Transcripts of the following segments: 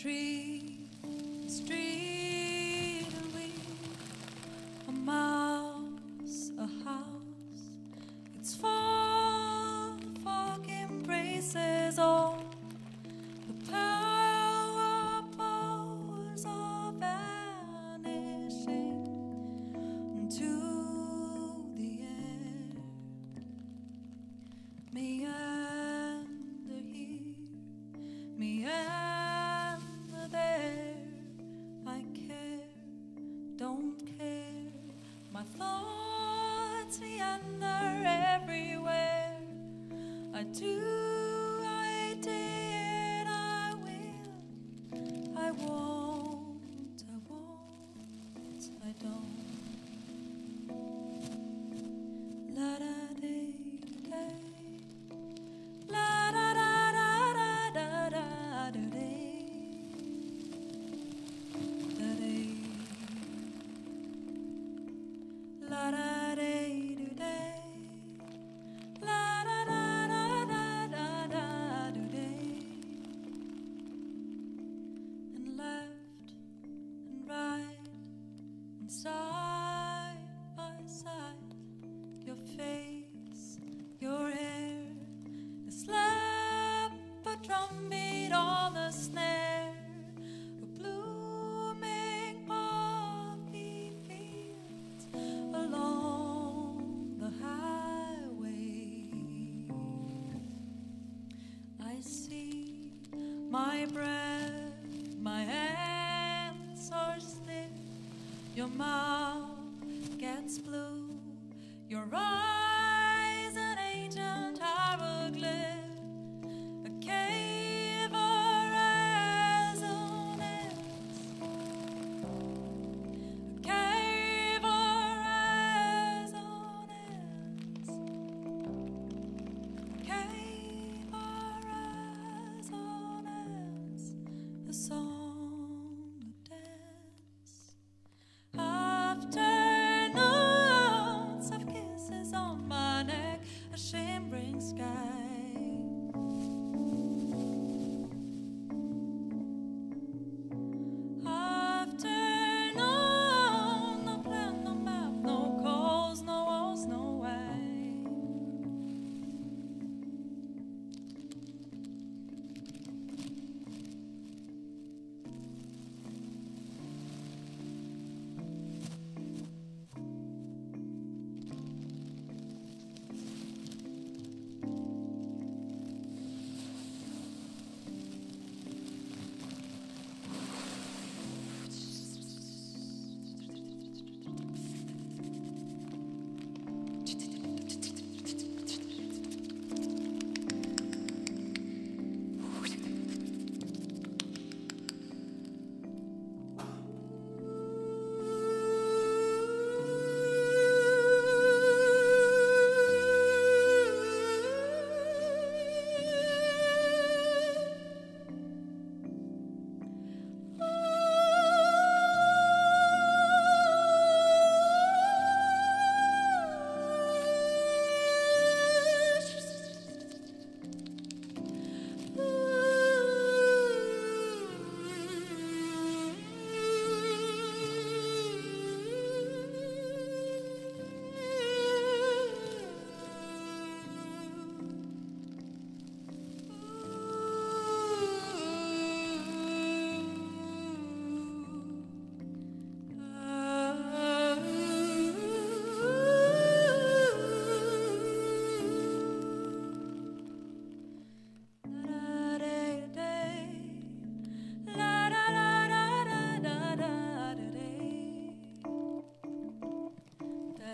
tree, street. don't breath, my hands are stiff, your mouth gets blue, your eyes.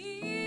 Be